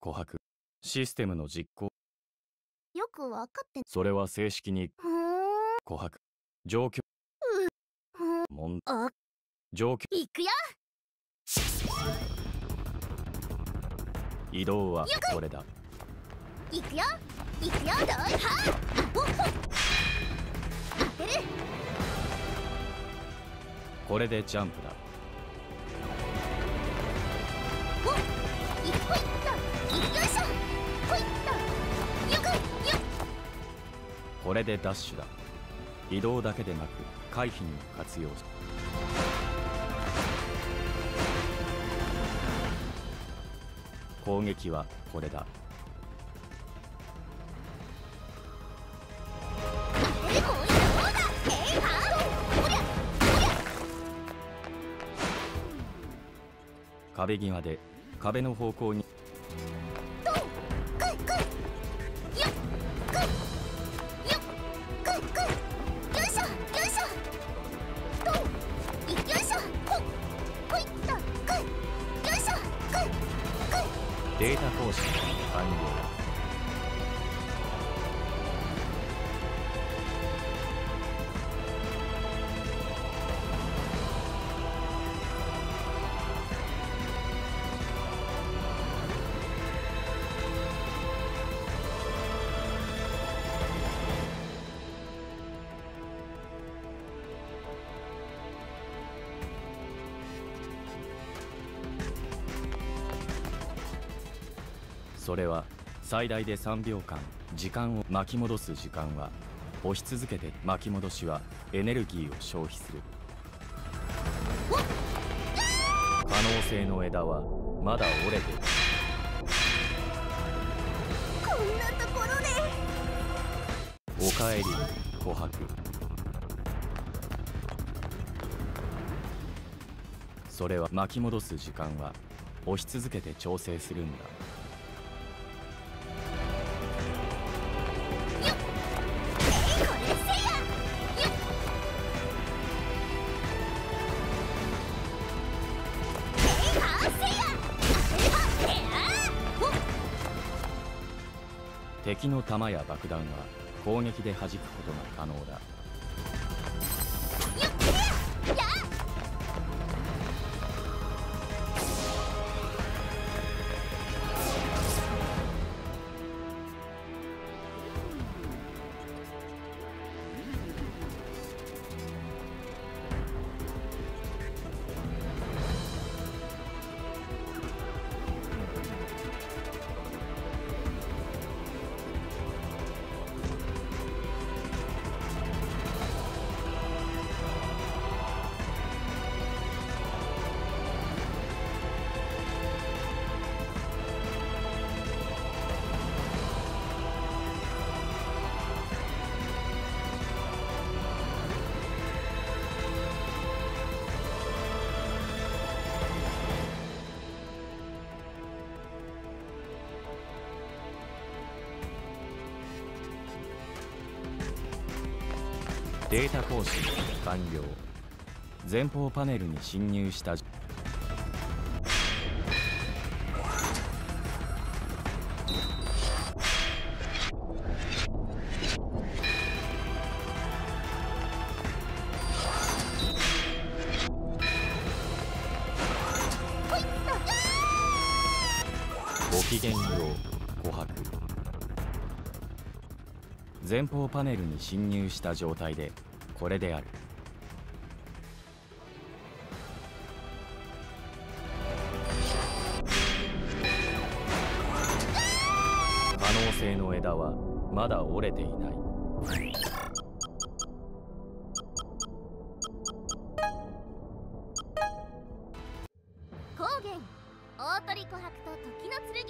琥珀システムの実行。よくわかってそれは正式に。琥珀状況。ふーん。問あ？状況。行くよ。移動はこれだ。行くよ。行くよ。どいはっ。ほっ。ほ当てるこれでジャンプだ。これでダッシュだ。移動だけでなく回避にも活用攻撃はこれだ。壁際で壁の方向に。データ更新完了。それは最大で3秒間時間を巻き戻す時間は押し続けて巻き戻しはエネルギーを消費する。可能性の枝はまだ折れている。こんなところでおかえり琥珀。それは巻き戻す時間は押し続けて調整するんだ。敵の弾や爆弾は攻撃で弾くことが可能だ。データ更新完了。前方パネルに侵入した。ごきげんよう琥珀前方パネルに侵入した状態でこれである。可能性の枝はまだ折れていない。高原大鳥琥珀と時の剣。